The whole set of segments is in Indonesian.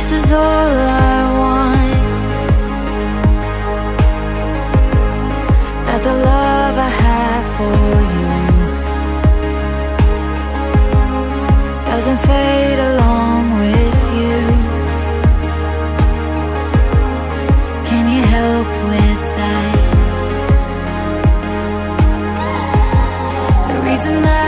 This is all I want. That the love I have for you doesn't fade along with you. Can you help with that? The reason that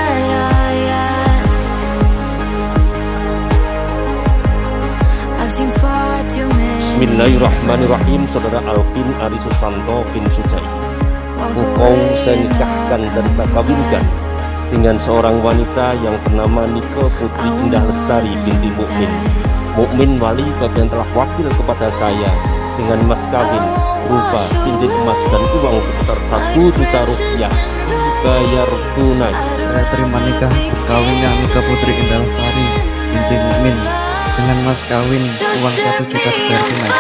Bismillahirrahmanirrahim Saudara Alvin Ari Susanto bin Engkau away saya nikahkan dan saya kawinkan dengan seorang wanita yang bernama Nike Putri Indah Lestari binti Mukmin. Mukmin wali bagian telah wakil kepada saya dengan mas kawin berupa cincin emas dan uang sekitar satu juta rupiah bayar tunai. Saya terima nikah berkawinnya Nika Putri Indah Lestari binti Mukmin dengan mas kawin uang satu juta dibayar tunai.